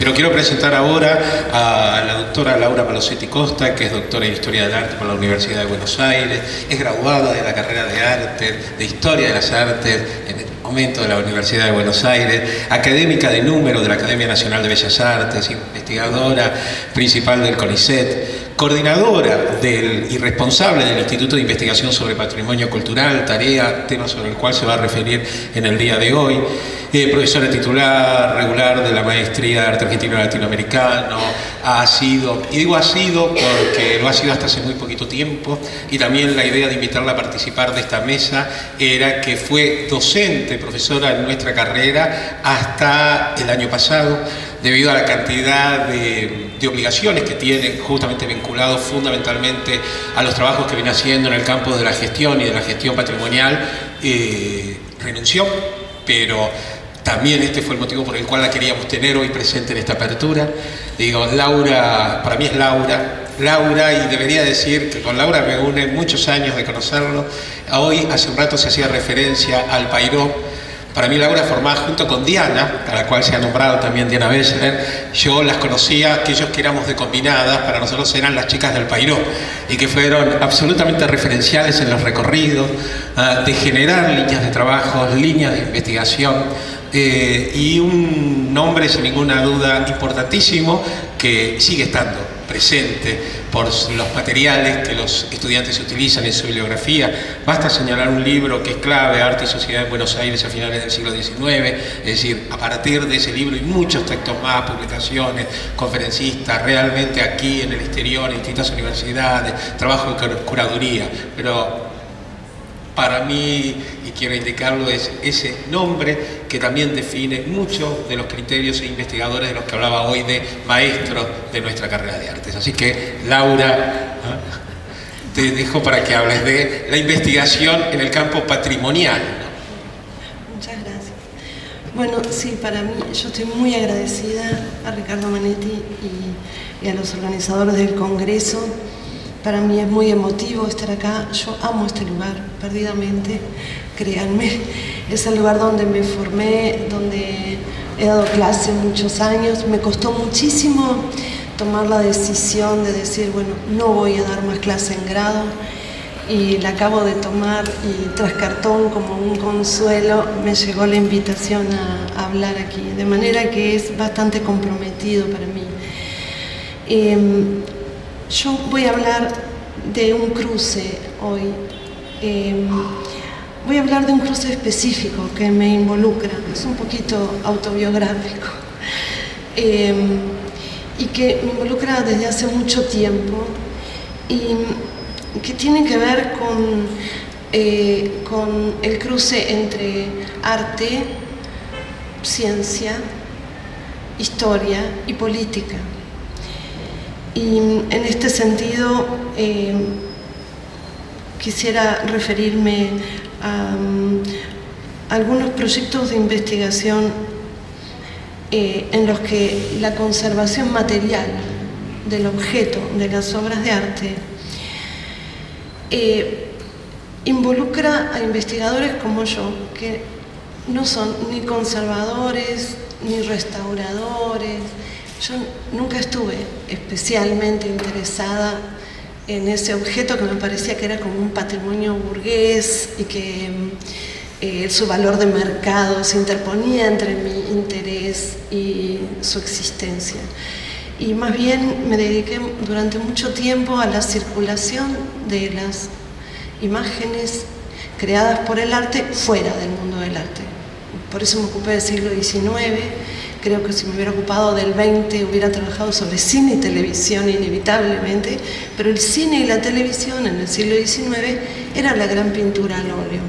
Pero quiero presentar ahora a la doctora Laura Palosetti Costa, que es doctora en Historia del Arte por la Universidad de Buenos Aires, es graduada de la carrera de Arte, de Historia de las Artes, en el momento de la Universidad de Buenos Aires, académica de número de la Academia Nacional de Bellas Artes, investigadora principal del CONICET, coordinadora del, y responsable del Instituto de Investigación sobre Patrimonio Cultural, tarea, tema sobre el cual se va a referir en el día de hoy, eh, profesora titular regular de la Maestría de Arte Argentino Latinoamericano, ha sido, y digo ha sido porque lo ha sido hasta hace muy poquito tiempo, y también la idea de invitarla a participar de esta mesa era que fue docente, profesora en nuestra carrera hasta el año pasado, debido a la cantidad de, obligaciones que tiene, justamente vinculados fundamentalmente a los trabajos que viene haciendo en el campo de la gestión y de la gestión patrimonial, eh, renunció, pero también este fue el motivo por el cual la queríamos tener hoy presente en esta apertura. Digo, Laura, para mí es Laura, Laura, y debería decir que con Laura me une muchos años de conocerlo. Hoy, hace un rato se hacía referencia al Pairó, para mí Laura formaba junto con Diana, a la cual se ha nombrado también Diana Bessler, yo las conocía, aquellos que éramos de combinadas, para nosotros eran las chicas del Pairó, y que fueron absolutamente referenciales en los recorridos, ah, de generar líneas de trabajo, líneas de investigación, eh, y un nombre sin ninguna duda importantísimo que sigue estando presente por los materiales que los estudiantes utilizan en su bibliografía. Basta señalar un libro que es clave, Arte y Sociedad en Buenos Aires a finales del siglo XIX, es decir, a partir de ese libro y muchos textos más, publicaciones, conferencistas, realmente aquí en el exterior, en distintas universidades, trabajo en curaduría, pero para mí, y quiero indicarlo, es ese nombre que también define muchos de los criterios e investigadores de los que hablaba hoy de maestros de nuestra carrera de artes. Así que, Laura, ¿ah? te dejo para que hables de la investigación en el campo patrimonial. Muchas gracias. Bueno, sí, para mí, yo estoy muy agradecida a Ricardo Manetti y a los organizadores del Congreso para mí es muy emotivo estar acá. Yo amo este lugar, perdidamente, créanme. Es el lugar donde me formé, donde he dado clase muchos años. Me costó muchísimo tomar la decisión de decir, bueno, no voy a dar más clase en grado. Y la acabo de tomar y tras cartón como un consuelo me llegó la invitación a, hablar aquí. De manera que es bastante comprometido para mí. Em, yo voy a hablar de un cruce hoy. Em, voy a hablar de un cruce específico que me involucra, es un poquito autobiográfico, em, y que me involucra desde hace mucho tiempo y que tiene que ver con, eh, con el cruce entre arte, ciencia, historia y política. Y en este sentido eh, quisiera referirme a, mm, algunos proyectos de investigación eh, en los que la conservación material del objeto, de las obras de arte, eh, involucra a investigadores como yo, que no son ni conservadores, ni restauradores, yo nunca estuve especialmente interesada en ese objeto que me parecía que era como un patrimonio burgués y que eh, su valor de mercado se interponía entre mi interés y su existencia. Y más bien me dediqué durante mucho tiempo a la circulación de las imágenes creadas por el arte fuera del mundo del arte. Por eso me ocupé del siglo XIX Creo que si me hubiera ocupado del 20 hubiera trabajado sobre cine y televisión inevitablemente, pero el cine y la televisión en el siglo XIX era la gran pintura al óleo.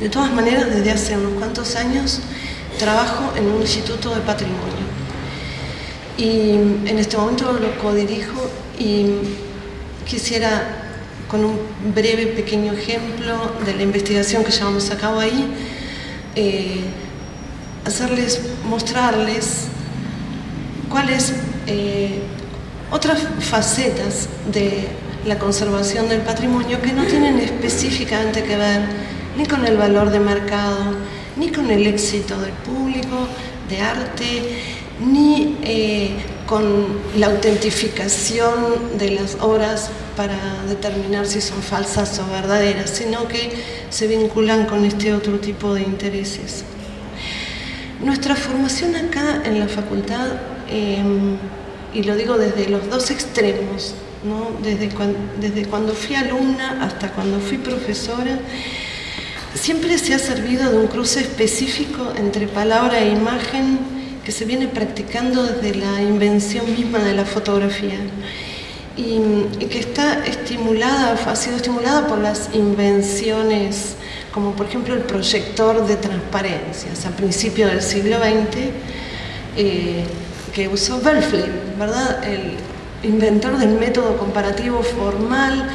De todas maneras, desde hace unos cuantos años trabajo en un instituto de patrimonio y en este momento lo codirijo y quisiera con un breve pequeño ejemplo de la investigación que llevamos a cabo ahí eh, hacerles, mostrarles cuáles eh, otras facetas de la conservación del patrimonio que no tienen específicamente que ver ni con el valor de mercado, ni con el éxito del público, de arte, ni eh, con la autentificación de las obras para determinar si son falsas o verdaderas, sino que se vinculan con este otro tipo de intereses. Nuestra formación acá en la facultad, em, y lo digo desde los dos extremos, desde, desde cuando fui alumna hasta cuando fui profesora, siempre se ha servido de un cruce específico entre palabra e imagen que se viene practicando desde la invención misma de la fotografía. Y, que está estimulada, ha sido estimulada por las invenciones como por ejemplo el proyector de transparencias a principios del siglo XX eh, que usó Belflin, ¿verdad? El inventor del método comparativo formal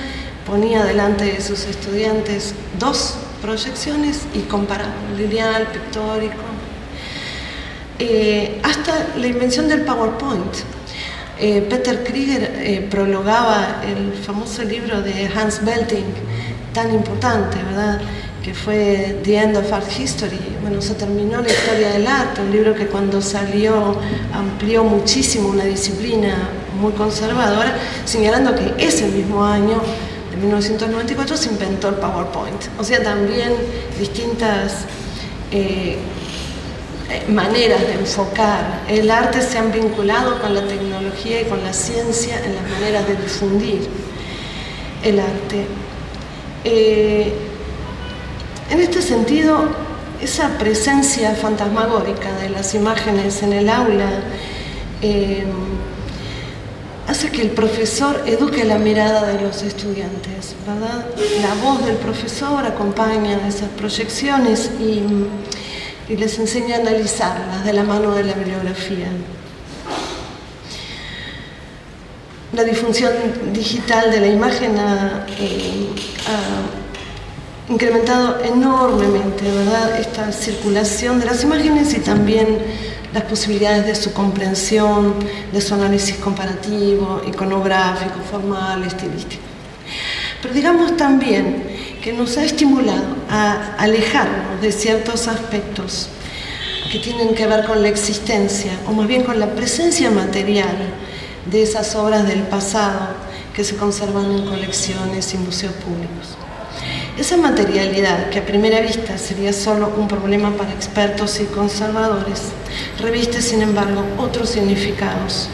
ponía delante de sus estudiantes dos proyecciones y comparaba lineal, pictórico, eh, hasta la invención del PowerPoint. Eh, Peter Krieger eh, prologaba el famoso libro de Hans Belting, tan importante, ¿verdad? Que fue The End of Art History. Bueno, se terminó la historia del arte, un libro que cuando salió amplió muchísimo una disciplina muy conservadora, señalando que ese mismo año, de 1994, se inventó el PowerPoint. O sea, también distintas eh, maneras de enfocar. El arte se han vinculado con la tecnología y con la ciencia en las maneras de difundir el arte. Eh, en este sentido, esa presencia fantasmagórica de las imágenes en el aula eh, hace que el profesor eduque la mirada de los estudiantes. La voz del profesor acompaña esas proyecciones y y les enseña a analizarlas de la mano de la bibliografía. La difusión digital de la imagen ha, eh, incrementado enormemente ¿verdad? esta circulación de las imágenes y también las posibilidades de su comprensión, de su análisis comparativo, iconográfico, formal, estilístico. Pero digamos también que nos ha estimulado a alejarnos de ciertos aspectos que tienen que ver con la existencia, o más bien con la presencia material de esas obras del pasado que se conservan en colecciones y museos públicos. Esa materialidad, que a primera vista sería solo un problema para expertos y conservadores, reviste sin embargo otros significados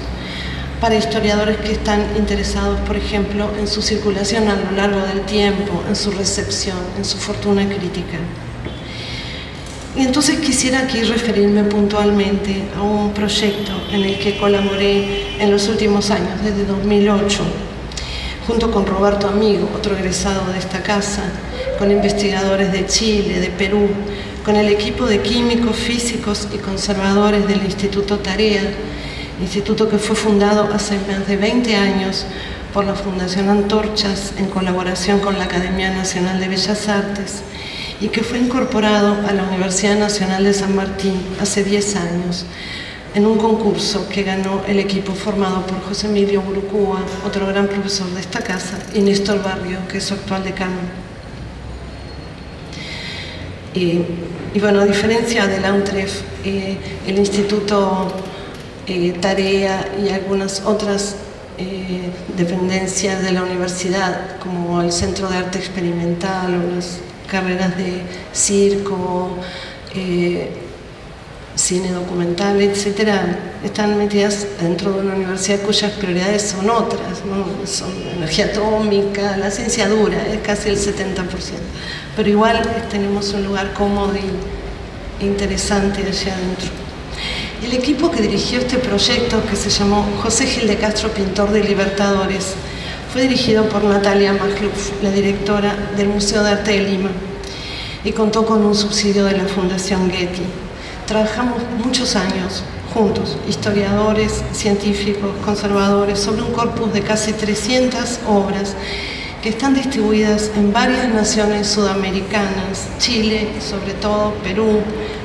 para historiadores que están interesados, por ejemplo, en su circulación a lo largo del tiempo, en su recepción, en su fortuna crítica. Y entonces quisiera aquí referirme puntualmente a un proyecto en el que colaboré en los últimos años, desde 2008, junto con Roberto Amigo, otro egresado de esta casa, con investigadores de Chile, de Perú, con el equipo de químicos, físicos y conservadores del Instituto Tarea, instituto que fue fundado hace más de 20 años por la Fundación Antorchas en colaboración con la Academia Nacional de Bellas Artes y que fue incorporado a la Universidad Nacional de San Martín hace 10 años en un concurso que ganó el equipo formado por José Emilio Burucúa, otro gran profesor de esta casa, y Néstor Barrio, que es su actual decano. Y, bueno, a diferencia de la UNTREF, eh, el Instituto eh, tarea y algunas otras eh, dependencias de la universidad, como el Centro de Arte Experimental o las carreras de circo, cine documental, etcétera, están metidas dentro de una universidad cuyas prioridades son otras, son energía atómica, la ciencia dura, es casi el 70%. Pero igual tenemos un lugar cómodo e interesante allá adentro. El equipo que dirigió este proyecto, que se llamó José Gil de Castro, pintor de Libertadores, fue dirigido por Natalia Magluf, la directora del Museo de Arte de Lima, y contó con un subsidio de la Fundación Getty. Trabajamos muchos años juntos, historiadores, científicos, conservadores, sobre un corpus de casi 300 obras que están distribuidas en varias naciones sudamericanas, Chile, sobre todo Perú,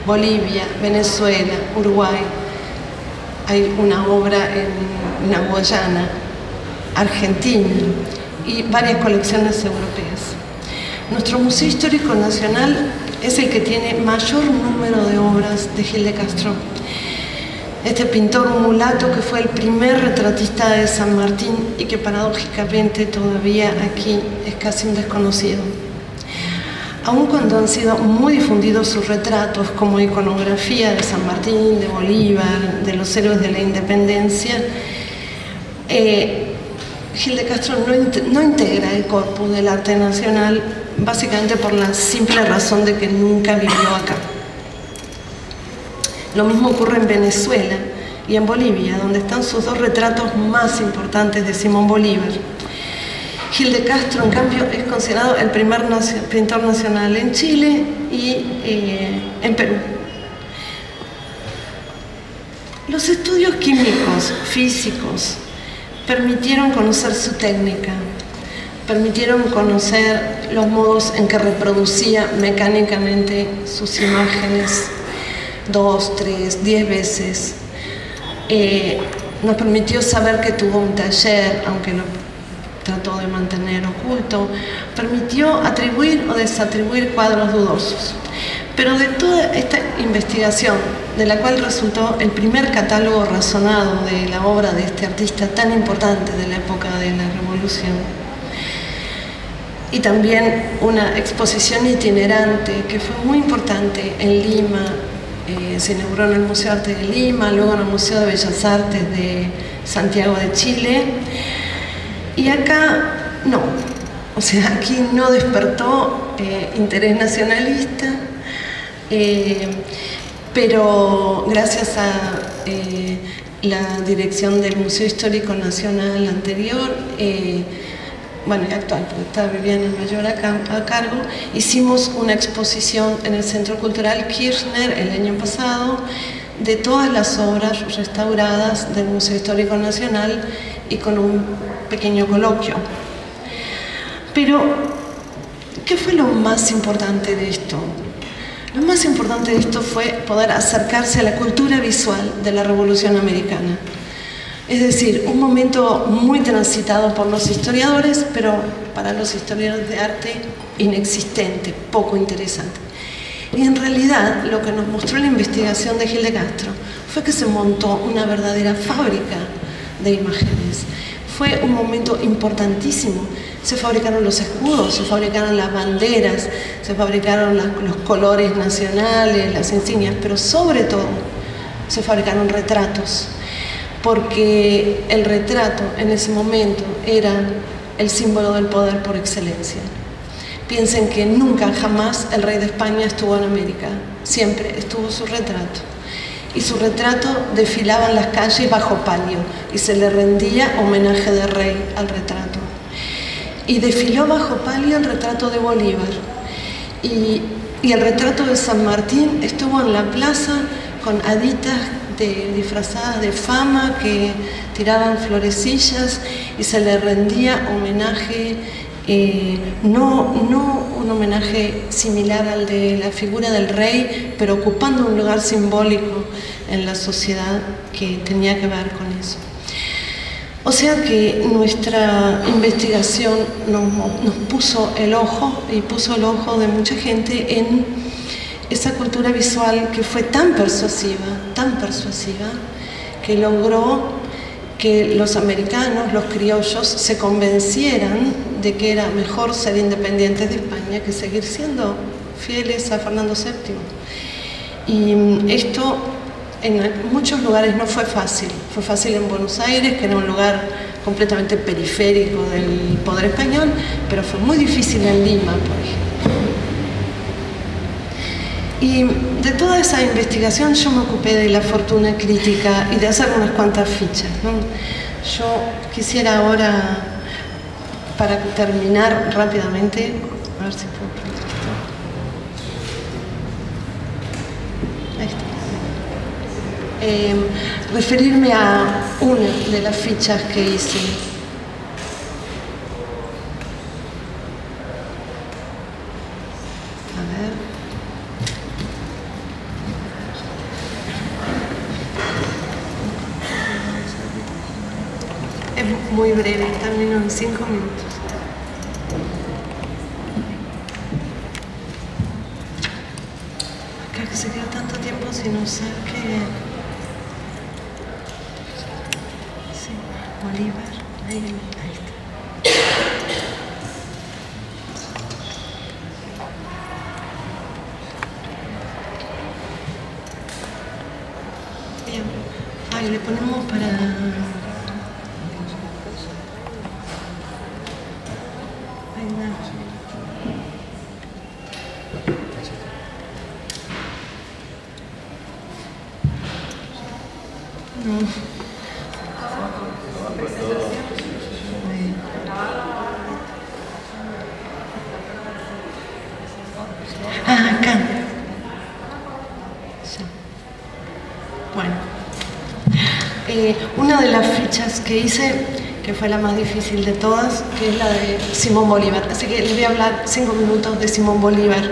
Bolivia, Venezuela, Uruguay. Hay una obra en la Guayana, Argentina y varias colecciones europeas. Nuestro Museo Histórico Nacional es el que tiene mayor número de obras de Gil de Castro este pintor mulato que fue el primer retratista de San Martín y que paradójicamente todavía aquí es casi un desconocido. Aun cuando han sido muy difundidos sus retratos como iconografía de San Martín, de Bolívar, de los héroes de la independencia, eh, Gil de Castro no, integra el corpus del arte nacional básicamente por la simple razón de que nunca vivió acá. Lo mismo ocurre en Venezuela y en Bolivia, donde están sus dos retratos más importantes de Simón Bolívar. Gil de Castro, en cambio, es considerado el primer pintor nacional en Chile y eh, en Perú. Los estudios químicos, físicos, permitieron conocer su técnica, permitieron conocer los modos en que reproducía mecánicamente sus imágenes dos, tres, diez veces. Eh, nos permitió saber que tuvo un taller, aunque lo trató de mantener oculto, permitió atribuir o desatribuir cuadros dudosos. Pero de toda esta investigación, de la cual resultó el primer catálogo razonado de la obra de este artista tan importante de la época de la Revolución, y también una exposición itinerante que fue muy importante en Lima, eh, se inauguró en el Museo de Arte de Lima, luego en el Museo de Bellas Artes de Santiago de Chile, y acá no, o sea, aquí no despertó eh, interés nacionalista, eh, pero gracias a la dirección del Museo Histórico Nacional anterior, bueno, y actual, porque estaba Viviana Mayor a, cargo, hicimos una exposición en el Centro Cultural Kirchner el año pasado de todas las obras restauradas del Museo Histórico Nacional y con un pequeño coloquio. Pero, ¿qué fue lo más importante de esto? Lo más importante de esto fue poder acercarse a la cultura visual de la Revolución Americana. Es decir, un momento muy transitado por los historiadores, pero para los historiadores de arte inexistente, poco interesante. Y en realidad lo que nos mostró la investigación de Gil de Castro fue que se montó una verdadera fábrica de imágenes. Fue un momento importantísimo. Se fabricaron los escudos, se fabricaron las banderas, se fabricaron los colores nacionales, las insignias, pero sobre todo se fabricaron retratos porque el retrato en ese momento era el símbolo del poder por excelencia. Piensen que nunca, jamás el rey de España estuvo en América, siempre estuvo su retrato. Y su retrato desfilaba en las calles bajo palio y se le rendía homenaje de rey al retrato. Y desfiló bajo palio el retrato de Bolívar. Y, y el retrato de San Martín estuvo en la plaza con haditas disfrazadas de fama que tiraban florecillas y se le rendía homenaje, eh, no, no un homenaje similar al de la figura del rey, pero ocupando un lugar simbólico en la sociedad que tenía que ver con eso. O sea que nuestra investigación nos, nos puso el ojo y puso el ojo de mucha gente en esa cultura visual que fue tan persuasiva, tan persuasiva, que logró que los americanos, los criollos, se convencieran de que era mejor ser independientes de España que seguir siendo fieles a Fernando VII. Y esto en muchos lugares no fue fácil. Fue fácil en Buenos Aires, que era un lugar completamente periférico del poder español, pero fue muy difícil en Lima, por ejemplo. Y de toda esa investigación yo me ocupé de la fortuna crítica y de hacer unas cuantas fichas. Yo quisiera ahora, para terminar rápidamente, a ver si puedo eh, referirme a una de las fichas que hice muy breve, termino en cinco minutos. Acá que se queda tanto tiempo sin usar que Bolívar, ahí, ahí está. Bien. Ahí le ponemos para... que hice, que fue la más difícil de todas, que es la de Simón Bolívar. Así que les voy a hablar cinco minutos de Simón Bolívar.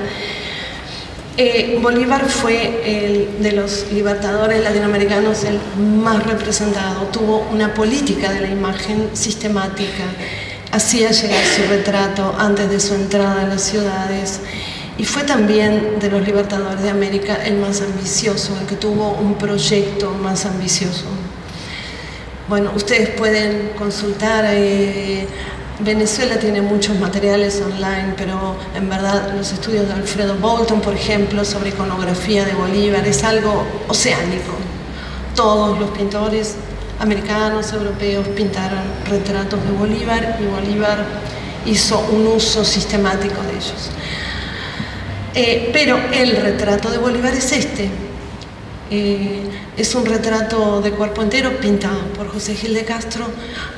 Eh, Bolívar fue el de los libertadores latinoamericanos el más representado. Tuvo una política de la imagen sistemática. Hacía llegar su retrato antes de su entrada a las ciudades. Y fue también de los libertadores de América el más ambicioso, el que tuvo un proyecto más ambicioso. Bueno, ustedes pueden consultar. eh, Venezuela tiene muchos materiales online, pero en verdad los estudios de Alfredo Bolton, por ejemplo, sobre iconografía de Bolívar, es algo oceánico. Todos los pintores americanos, europeos, pintaron retratos de Bolívar y Bolívar hizo un uso sistemático de ellos. Eh, pero el retrato de Bolívar es este. Eh, es un retrato de cuerpo entero pintado por José Gil de Castro.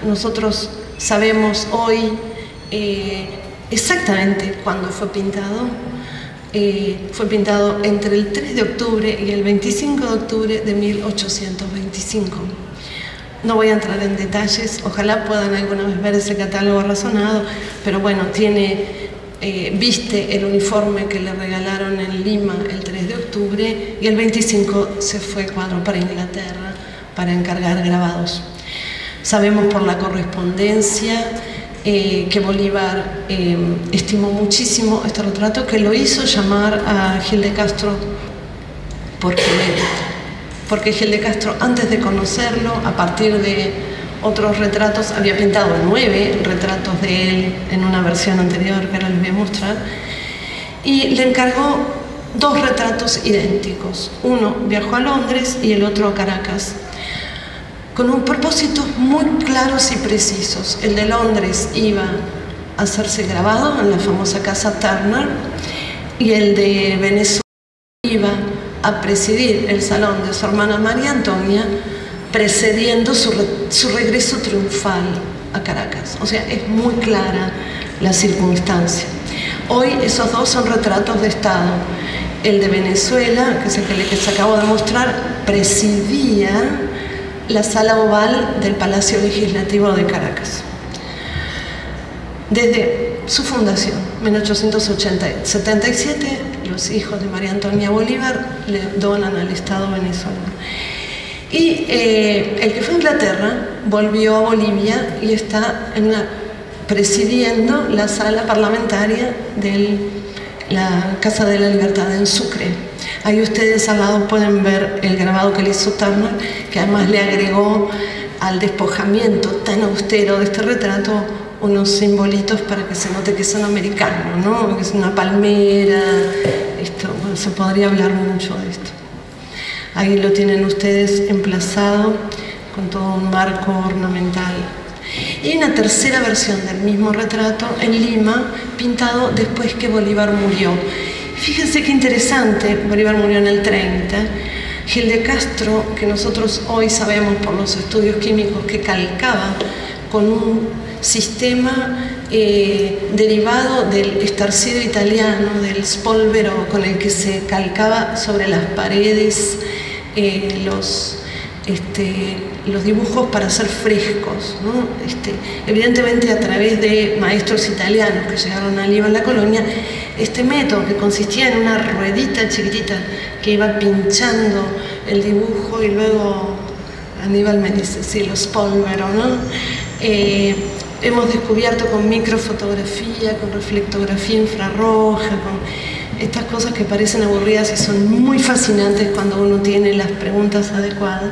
Nosotros sabemos hoy eh, exactamente cuándo fue pintado. Eh, fue pintado entre el 3 de octubre y el 25 de octubre de 1825. No voy a entrar en detalles, ojalá puedan alguna vez ver ese catálogo razonado, pero bueno, tiene, eh, viste el uniforme que le regalaron en Lima el 3 de octubre y el 25 se fue cuadro para Inglaterra para encargar grabados. Sabemos por la correspondencia eh, que Bolívar eh, estimó muchísimo este retrato, que lo hizo llamar a Gil de Castro porque, porque Gil de Castro antes de conocerlo, a partir de otros retratos, había pintado nueve retratos de él en una versión anterior que ahora les voy a mostrar, y le encargó dos retratos idénticos. Uno viajó a Londres y el otro a Caracas con un propósito muy claros y precisos. El de Londres iba a hacerse grabado en la famosa casa Turner y el de Venezuela iba a presidir el salón de su hermana María Antonia, precediendo su, su regreso triunfal a Caracas. O sea, es muy clara la circunstancia. Hoy esos dos son retratos de Estado. El de Venezuela, que es el que les acabo de mostrar, presidía la sala oval del Palacio Legislativo de Caracas. Desde su fundación, 1877, los hijos de María Antonia Bolívar le donan al Estado venezolano. Y eh, el que fue a Inglaterra volvió a Bolivia y está en una, presidiendo la sala parlamentaria de la Casa de la Libertad en Sucre. Ahí ustedes al lado pueden ver el grabado que le hizo Turner, que además le agregó al despojamiento tan austero de este retrato unos simbolitos para que se note que son americanos, ¿no? que es una palmera, esto, se podría hablar mucho de esto. Ahí lo tienen ustedes emplazado con todo un marco ornamental. Y una tercera versión del mismo retrato en Lima, pintado después que Bolívar murió. Fíjense qué interesante, Bolívar murió en el 30. Gil de Castro, que nosotros hoy sabemos por los estudios químicos que calcaba con un sistema eh, derivado del estarcido italiano, del spolvero, con el que se calcaba sobre las paredes eh, los, este, los dibujos para hacer frescos. Este, evidentemente a través de maestros italianos que llegaron a Lima en la colonia, este método que consistía en una ruedita chiquitita que iba pinchando el dibujo y luego Aníbal me dice, sí, los polvero, ¿no? Eh, hemos descubierto con microfotografía, con reflectografía infrarroja, con estas cosas que parecen aburridas y son muy fascinantes cuando uno tiene las preguntas adecuadas.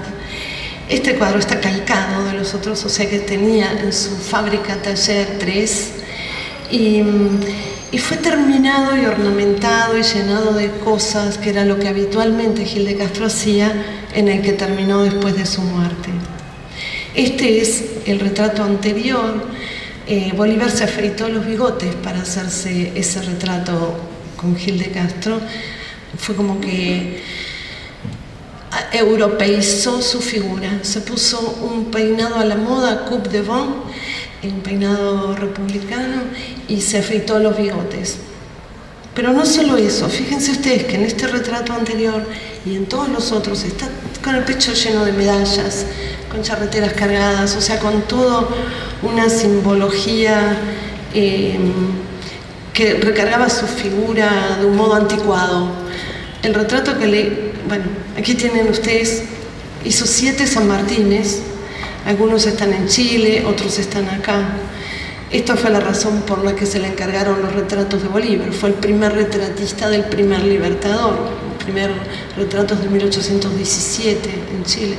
Este cuadro está calcado de los otros, o sea que tenía en su fábrica taller tres y, fue terminado y ornamentado y llenado de cosas que era lo que habitualmente Gil de Castro hacía en el que terminó después de su muerte. Este es el retrato anterior. Eh, Bolívar se afeitó los bigotes para hacerse ese retrato con Gil de Castro. Fue como que europeizó su figura, se puso un peinado a la moda, coupe de vent, un peinado republicano, y se afeitó los bigotes. Pero no solo eso, fíjense ustedes que en este retrato anterior y en todos los otros está con el pecho lleno de medallas, con charreteras cargadas, o sea, con toda una simbología eh, que recargaba su figura de un modo anticuado. El retrato que le bueno, aquí tienen ustedes, hizo siete San Martínez, algunos están en Chile, otros están acá. Esta fue la razón por la que se le encargaron los retratos de Bolívar. Fue el primer retratista del primer libertador, el primer retrato de 1817 en Chile.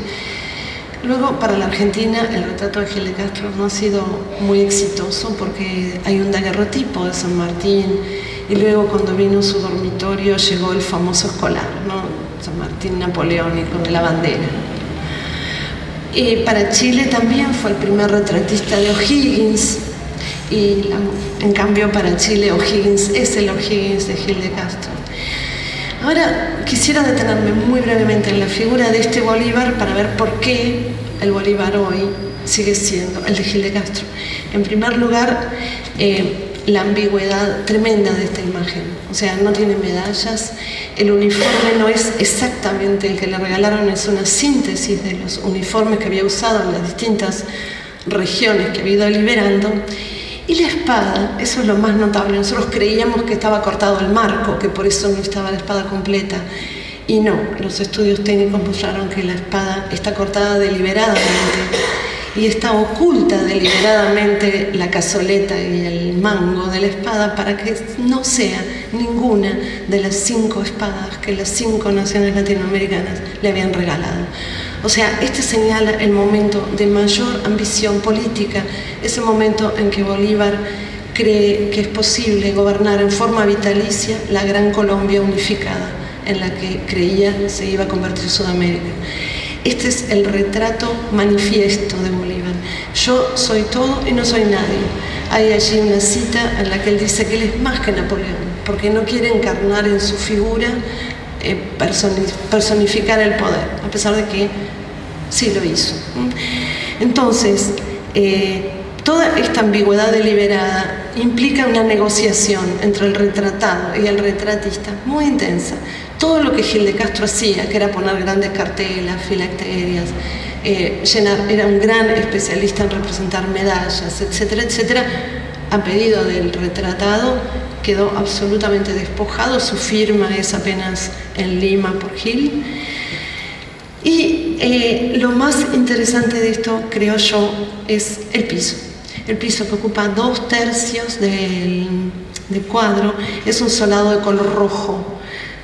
Luego, para la Argentina, el retrato de Gil de Castro no ha sido muy exitoso porque hay un daguerrotipo de San Martín y luego cuando vino su dormitorio llegó el famoso escolar, ¿no? San Martín Napoleónico de la bandera. Y para Chile también fue el primer retratista de O'Higgins, y en cambio para Chile O'Higgins es el O'Higgins de Gil de Castro. Ahora quisiera detenerme muy brevemente en la figura de este Bolívar para ver por qué el Bolívar hoy sigue siendo el de Gil de Castro. En primer lugar, eh, la ambigüedad tremenda de esta imagen. O sea, no tiene medallas, el uniforme no es exactamente el que le regalaron, es una síntesis de los uniformes que había usado en las distintas regiones que había ido liberando. Y la espada, eso es lo más notable, nosotros creíamos que estaba cortado el marco, que por eso no estaba la espada completa. Y no, los estudios técnicos mostraron que la espada está cortada deliberadamente y está oculta deliberadamente la cazoleta y el mango de la espada para que no sea ninguna de las cinco espadas que las cinco naciones latinoamericanas le habían regalado. O sea, este señala el momento de mayor ambición política, ese momento en que Bolívar cree que es posible gobernar en forma vitalicia la gran Colombia unificada en la que creía se iba a convertir Sudamérica. Este es el retrato manifiesto de Bolívar. Yo soy todo y no soy nadie. Hay allí una cita en la que él dice que él es más que Napoleón, porque no quiere encarnar en su figura, eh, personificar el poder, a pesar de que sí lo hizo. Entonces, eh, toda esta ambigüedad deliberada implica una negociación entre el retratado y el retratista muy intensa todo lo que Gil de Castro hacía, que era poner grandes cartelas, filacterias, eh, llenar, era un gran especialista en representar medallas, etcétera, etcétera, a pedido del retratado quedó absolutamente despojado, su firma es apenas en Lima por Gil. Y eh, lo más interesante de esto, creo yo, es el piso. El piso que ocupa dos tercios del, del cuadro es un solado de color rojo,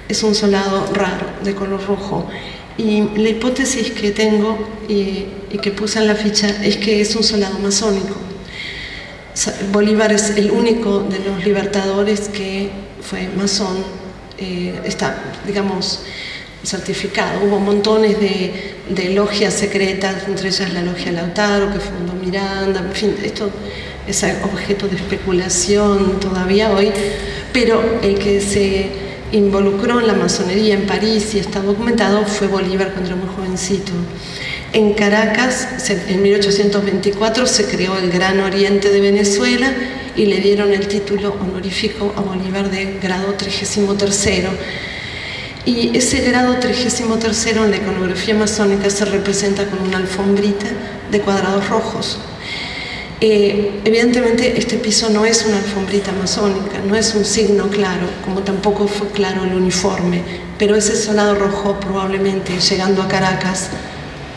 es un solado raro, de color rojo. Y la hipótesis que tengo y, que puse en la ficha es que es un solado masónico. Bolívar es el único de los libertadores que fue masón, eh, está, digamos, certificado. Hubo montones de, de, logias secretas, entre ellas la logia Lautaro, que fundó Miranda, en fin, esto es objeto de especulación todavía hoy, pero el que se involucró en la masonería en París y está documentado fue Bolívar cuando era muy jovencito. En Caracas, en 1824, se creó el Gran Oriente de Venezuela y le dieron el título honorífico a Bolívar de grado 33. Y ese grado 33 en la iconografía masónica se representa con una alfombrita de cuadrados rojos, eh, evidentemente este piso no es una alfombrita masónica, no es un signo claro, como tampoco fue claro el uniforme, pero ese solado rojo probablemente llegando a Caracas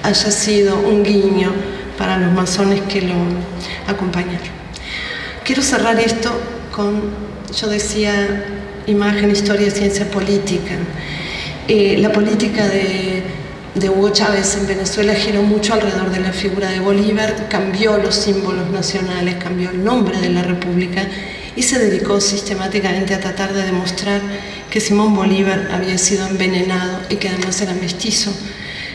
haya sido un guiño para los masones que lo acompañaron. Quiero cerrar esto con, yo decía, imagen, historia, ciencia política. Eh, la política de de Hugo Chávez en Venezuela giró mucho alrededor de la figura de Bolívar, cambió los símbolos nacionales, cambió el nombre de la República y se dedicó sistemáticamente a tratar de demostrar que Simón Bolívar había sido envenenado y que además era mestizo.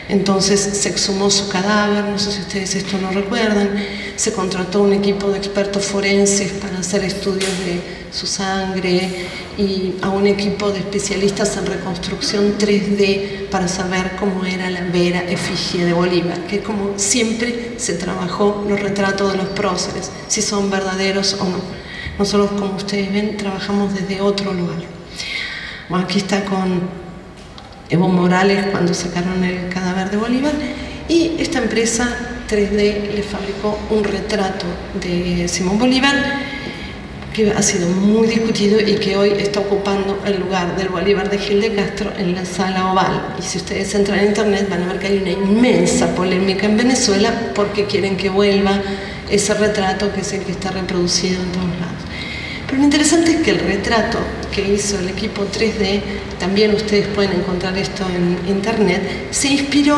Entonces se exhumó su cadáver, no sé si ustedes esto lo recuerdan, se contrató un equipo de expertos forenses para hacer estudios de su sangre y a un equipo de especialistas en reconstrucción 3D para saber cómo era la vera efigie de Bolívar, que como siempre se trabajó los retratos de los próceres, si son verdaderos o no. Nosotros, como ustedes ven, trabajamos desde otro lugar. Bueno, aquí está con Evo Morales cuando sacaron el cadáver de Bolívar y esta empresa 3D le fabricó un retrato de Simón Bolívar que ha sido muy discutido y que hoy está ocupando el lugar del Bolívar de Gil de Castro en la sala oval. Y si ustedes entran en internet van a ver que hay una inmensa polémica en Venezuela porque quieren que vuelva ese retrato que es el que está reproducido en todos lados. Pero lo interesante es que el retrato que hizo el equipo 3D, también ustedes pueden encontrar esto en internet, se inspiró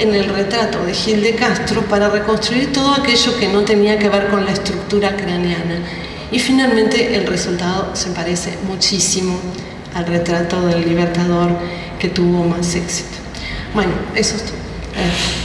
en el retrato de Gil de Castro para reconstruir todo aquello que no tenía que ver con la estructura craneana. Y finalmente el resultado se parece muchísimo al retrato del libertador que tuvo más éxito. Bueno, eso es todo.